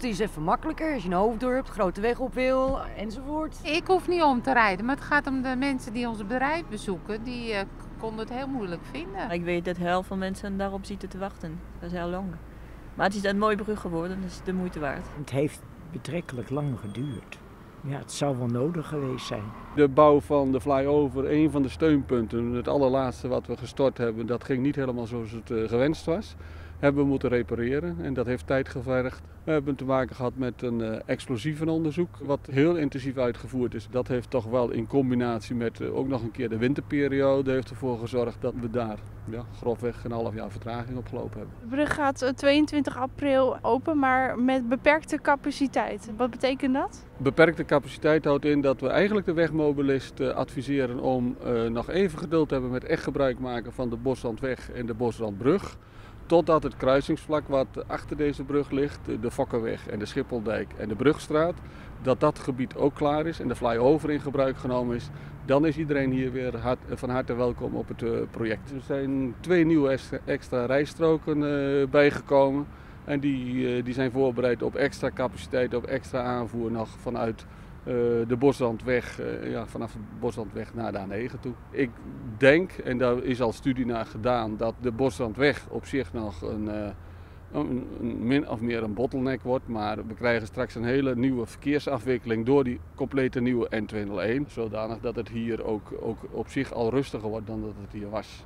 Het is even makkelijker als je een hoofddorp, grote weg op wil enzovoort. Ik hoef niet om te rijden, maar het gaat om de mensen die ons bedrijf bezoeken. Die uh, konden het heel moeilijk vinden. Ik weet dat heel veel mensen daarop zitten te wachten. Dat is heel lang. Maar het is een mooie brug geworden, dus de moeite waard. Het heeft betrekkelijk lang geduurd. Ja, het zou wel nodig geweest zijn. De bouw van de flyover, een van de steunpunten, het allerlaatste wat we gestort hebben, dat ging niet helemaal zoals het uh, gewenst was hebben we moeten repareren en dat heeft tijd gevergd. We hebben te maken gehad met een uh, explosievenonderzoek wat heel intensief uitgevoerd is. Dat heeft toch wel in combinatie met uh, ook nog een keer de winterperiode heeft ervoor gezorgd dat we daar ja, grofweg een half jaar vertraging opgelopen hebben. De brug gaat uh, 22 april open, maar met beperkte capaciteit. Wat betekent dat? Beperkte capaciteit houdt in dat we eigenlijk de wegmobilist adviseren om nog even geduld te hebben met echt gebruik maken van de Bosrandweg en de Bosrandbrug. Totdat het kruisingsvlak wat achter deze brug ligt, de Fokkerweg en de Schipholdijk en de Brugstraat, dat dat gebied ook klaar is en de flyover in gebruik genomen is, dan is iedereen hier weer hart, van harte welkom op het uh, project. Er zijn twee nieuwe extra rijstroken uh, bijgekomen en die, die zijn voorbereid op extra capaciteit, op extra aanvoer nog vanuit uh, de Bosrandweg, uh, ja, vanaf de Bosrandweg naar de A9 toe. Ik denk, en daar is al studie naar gedaan, dat de Bosrandweg op zich nog uh, een, een, min of meer een bottleneck wordt. Maar we krijgen straks een hele nieuwe verkeersafwikkeling door die complete nieuwe N201. Zodanig dat het hier ook, ook op zich al rustiger wordt dan dat het hier was.